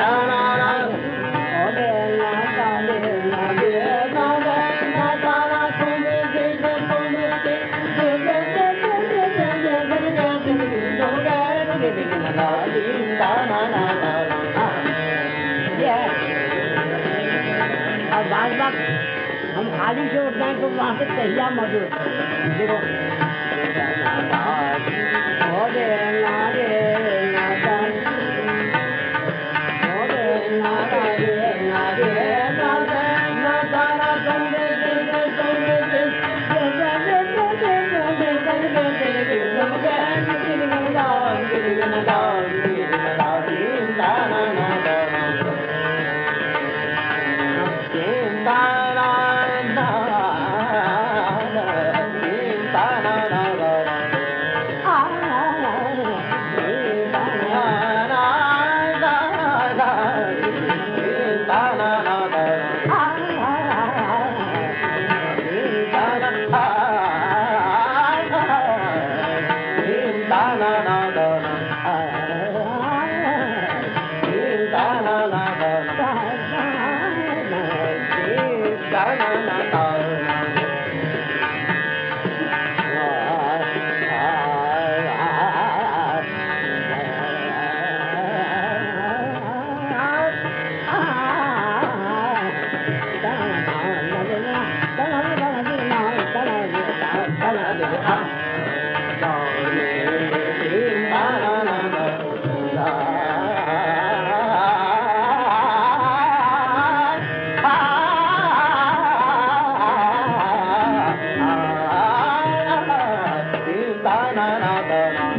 Star. na na na na.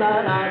Nên ai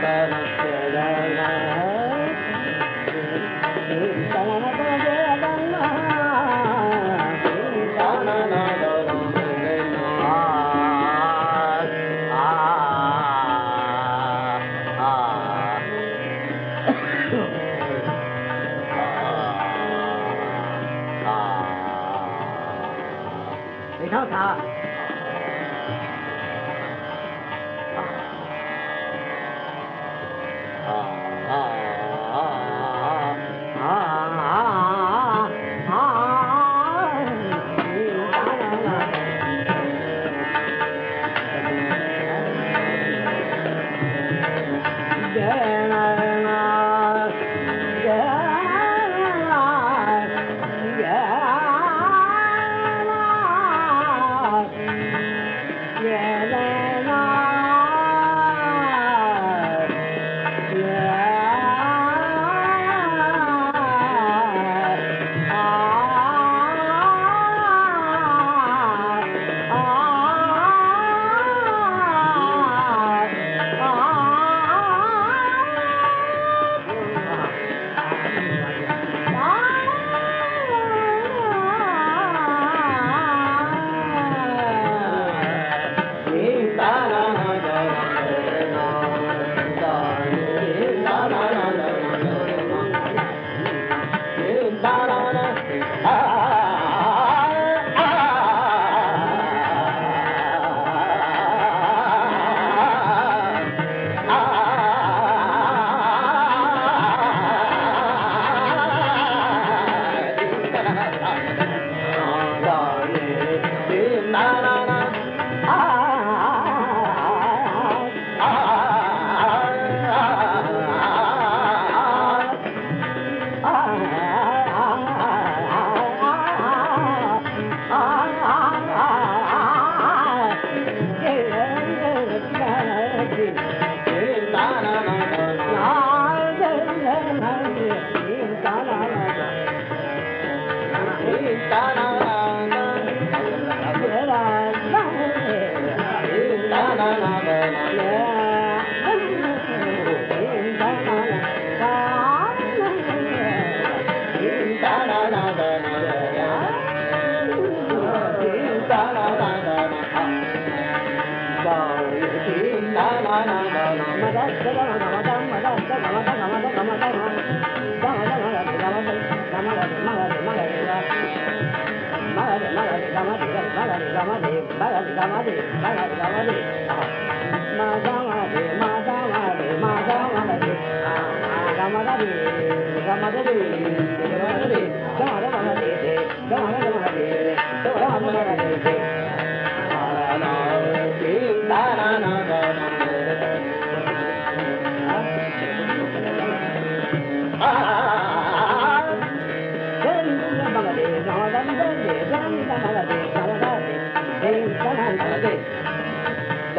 ama rei bada dikamade bada bada wale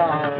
God.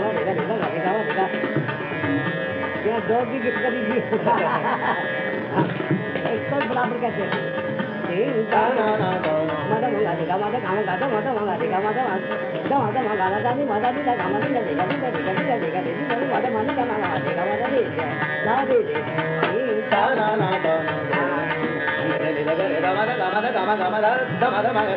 जाओ बेटा बेटा आगे जाओ बेटा क्या दो भी गिफ्ट कर दीजिए एक तो बराबर कहते हैं माता मंगा देगा माता खामा गाता माता मंगा देगा माता माता माता मंगा माता दी माता दी खामा दी देगा दी देगा दी देगा दी देगा माता माता का मंगा देगा माता दी ला दे दे ता ना ना ता ना रे रे रे दा मा दा मा दा मा दा मा दा दा मा दा मा दा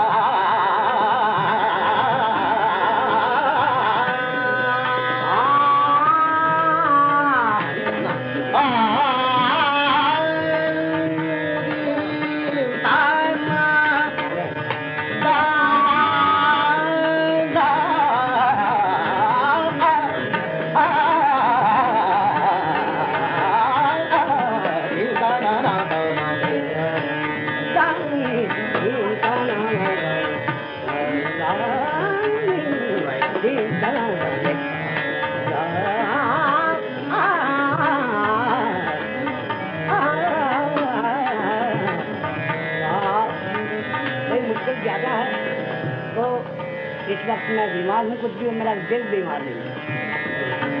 बाद में कुछ भी मेरा दिल बीमार नहीं है।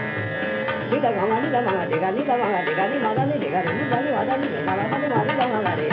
でかがまにだまがでかにだまがでかにまだにでかにまだにまだにまだにまだにまだに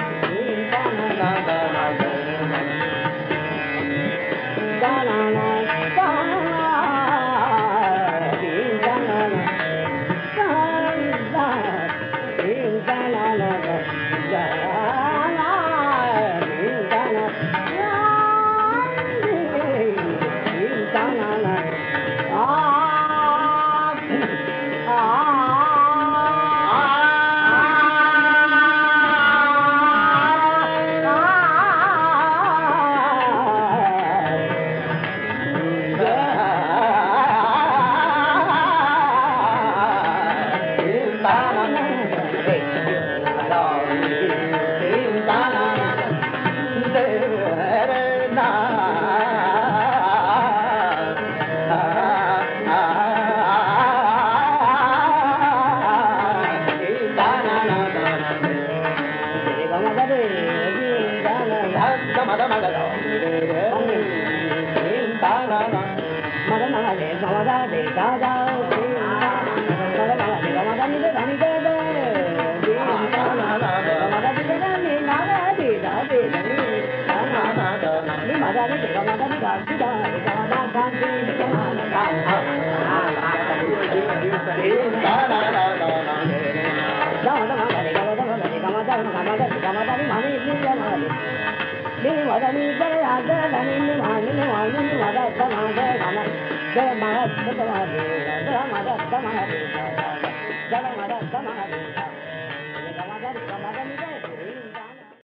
ஜல மத